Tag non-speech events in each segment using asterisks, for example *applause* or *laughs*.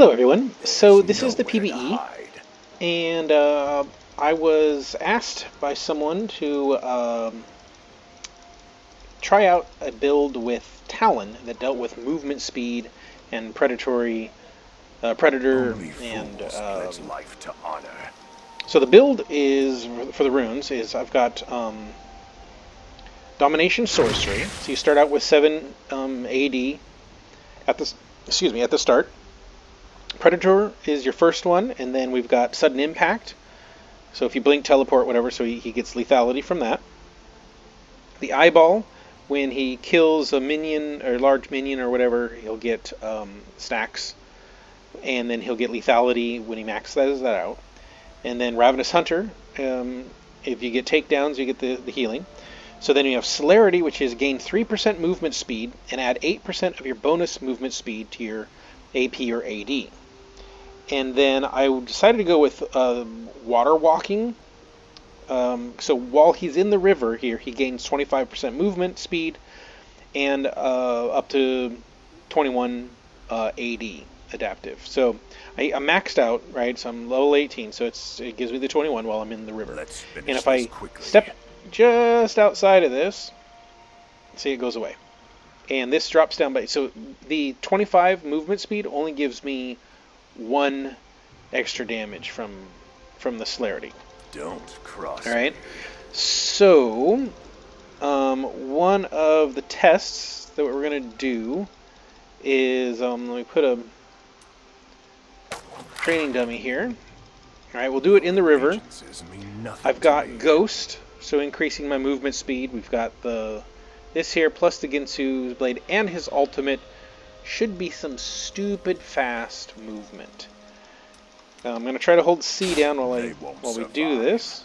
Hello everyone. So this is the PBE, and uh, I was asked by someone to um, try out a build with Talon that dealt with movement speed and predatory uh, predator and um, so the build is for the runes is I've got um, domination sorcery. So you start out with seven um, AD at the excuse me at the start. Predator is your first one, and then we've got sudden impact. So if you blink, teleport, whatever, so he, he gets lethality from that. The eyeball, when he kills a minion or large minion or whatever, he'll get um, stacks, and then he'll get lethality when he maxes that out. And then Ravenous Hunter, um, if you get takedowns, you get the, the healing. So then you have Celerity, which is gain 3% movement speed and add 8% of your bonus movement speed to your AP or AD and then I decided to go with uh, water walking. Um, so while he's in the river here, he gains 25% movement speed and uh, up to 21 uh, AD adaptive. So I, am maxed out, right? So I'm level 18, so it's it gives me the 21 while I'm in the river. and if I quickly. step just outside of this, see it goes away. And this drops down by so the 25 movement speed only gives me one extra damage from from the celerity. Don't cross. All right. So, um, one of the tests that we're gonna do is um, let me put a training dummy here. All right, we'll do it in the river. I've got Ghost, so increasing my movement speed. We've got the this here plus the Ginsu's blade and his ultimate should be some stupid fast movement. Now I'm going to try to hold C down while I while we do this.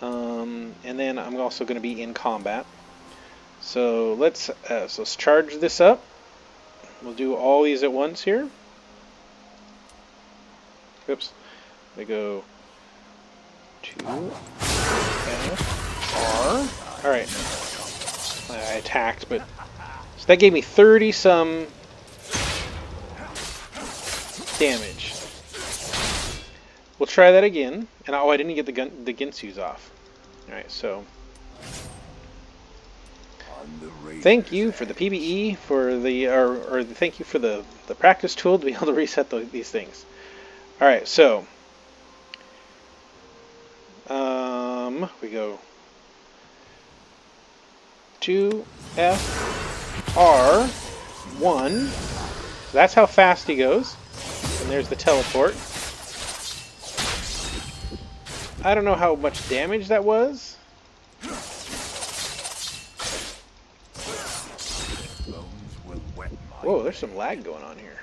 Um, and then I'm also going to be in combat. So let's uh, so let's charge this up. We'll do all these at once here. Oops. They go two F R. All right. I attacked, but so that gave me 30 some damage. We'll try that again. And oh, I didn't get the gun, the Ginsu's off. All right, so thank you for the PBE for the or, or thank you for the the practice tool to be able to reset the, these things. All right, so um, we go two F R one. That's how fast he goes. And there's the teleport. I don't know how much damage that was. Whoa, there's some lag going on here.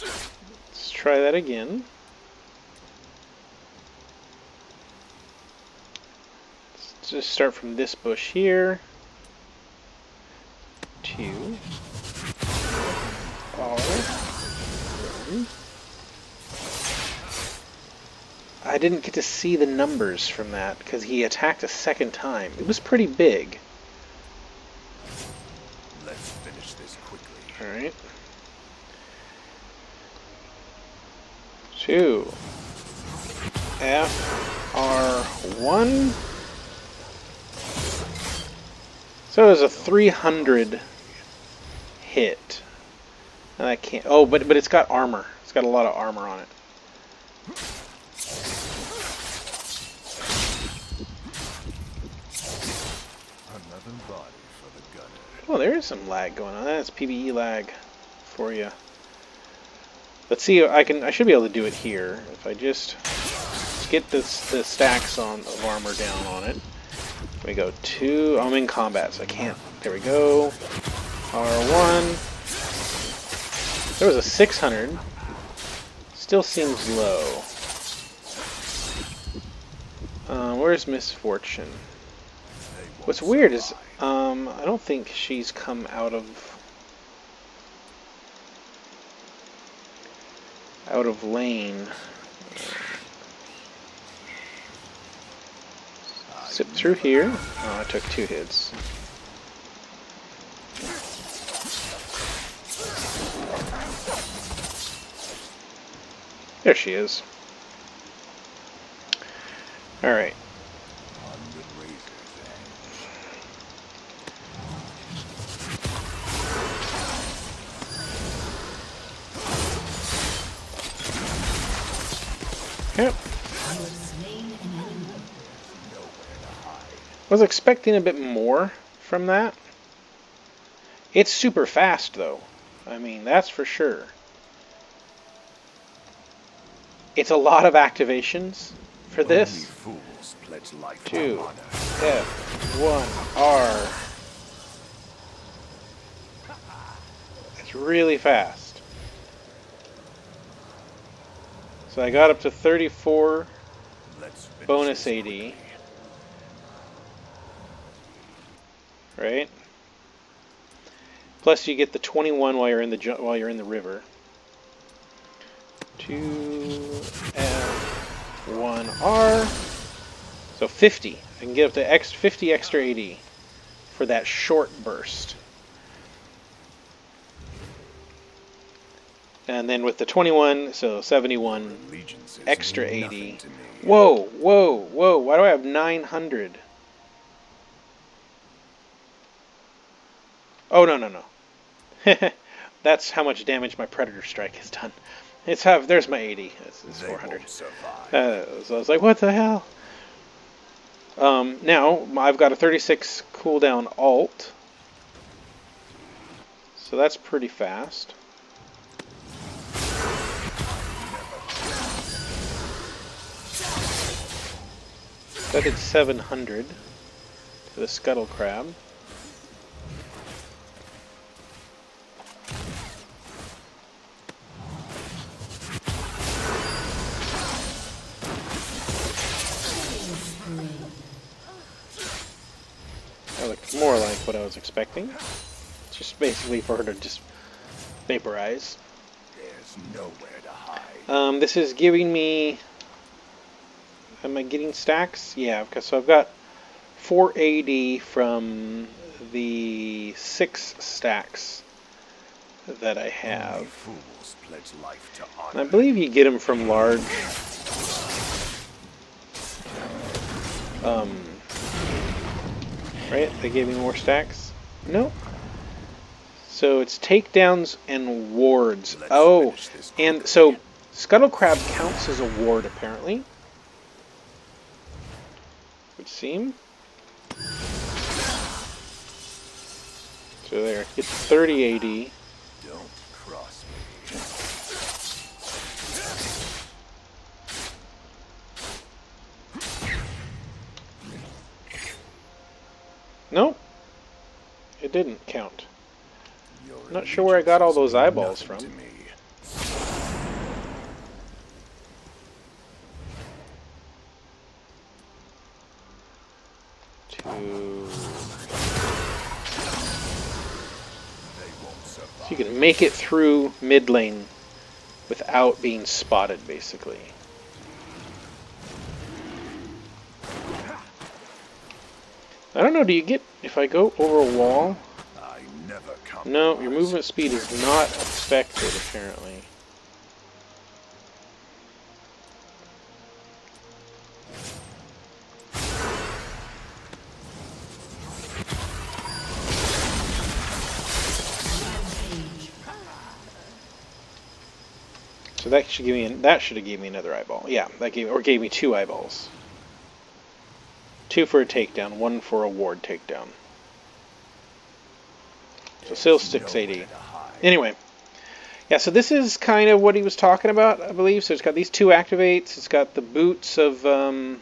Let's try that again. Let's just start from this bush here. I didn't get to see the numbers from that because he attacked a second time. It was pretty big. Let's finish this quickly. Alright. Two. F R one. So it was a 300 hit. And I can't. Oh, but but it's got armor. It's got a lot of armor on it. Oh, there is some lag going on. That's PBE lag for you. Let's see. I can. I should be able to do it here if I just get this the stacks on of armor down on it. We go two. I'm in combat, so I can't. There we go. R1. There was a 600. Still seems low. Uh, where's Miss Fortune? What's weird is um, I don't think she's come out of out of lane. Zip through here. Oh, I took two hits. There she is. Alright. Yep. Was expecting a bit more from that. It's super fast though. I mean, that's for sure. It's a lot of activations for this. fools pledge life Two. F, one, R. It's really fast. So I got up to 34 Let's bonus AD, right? Plus you get the 21 while you're in the while you're in the river. 2 F 1 R. So 50. I can get up to X 50 extra AD for that short burst. And then with the 21, so 71 extra mean 80. nothing to me. Whoa, whoa, whoa. Why do I have 900? Oh, no, no, no. *laughs* That's how much damage my Predator Strike has done. It's have there's my 80. It's, it's 400. Uh, so I was like, what the hell? Um, now I've got a 36 cooldown alt. So that's pretty fast. That did 700 to the Scuttle Crab. More like what I was expecting. Just basically for her to just vaporize. There's nowhere to hide. Um, this is giving me. Am I getting stacks? Yeah, because so I've got 4 AD from the six stacks that I have. fools pledge life to And I believe you get them from large. Um, right? They gave me more stacks? Nope. So it's takedowns and wards. Let's oh, and so Scuttle Crab counts as a ward apparently. Would seem. So there, it's 30 AD. Don't cross me. Nope. It didn't count. Your Not sure where I got all those eyeballs from. to me. Two. They won't survive. So you can make it through mid lane without being spotted, basically. I don't know, do you get, if I go over a wall? No, your movement speed is not affected, apparently. So that should give me, that should have gave me another eyeball. Yeah, that gave, or gave me two eyeballs. Two for a takedown, one for a ward takedown. So still six Nowhere eighty. to hide. Anyway, yeah. So this is kind of what he was talking about, I believe. So it's got these two activates. It's got the boots of um,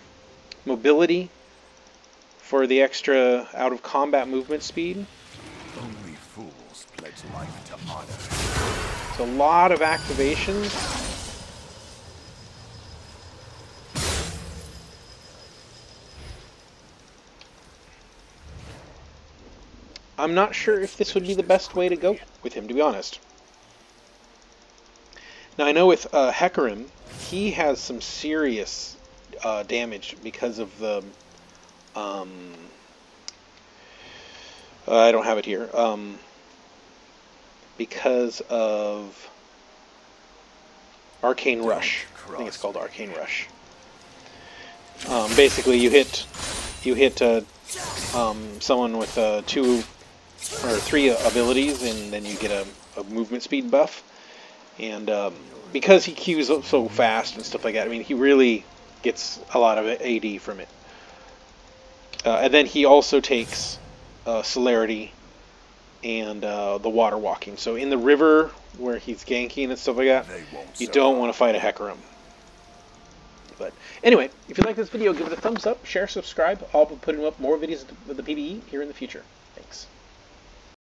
mobility for the extra out of combat movement speed. Only fools pledge life to honor. It's a lot of activations. I'm not sure if this would be the best way to go with him, to be honest. Now I know with uh, Hecarim, he has some serious uh, damage because of the. Um, uh, I don't have it here. Um, because of Arcane Rush. I think it's called Arcane Rush. Um, basically, you hit you hit uh, um, someone with uh, two or three abilities, and then you get a, a movement speed buff. And um, because he queues up so fast and stuff like that, I mean, he really gets a lot of AD from it. Uh, and then he also takes uh, celerity and uh, the water walking. So in the river where he's ganking and stuff like that, you don't want to fight a Hecarim. But anyway, if you like this video, give it a thumbs up, share, subscribe. I'll be putting up more videos with the PBE here in the future.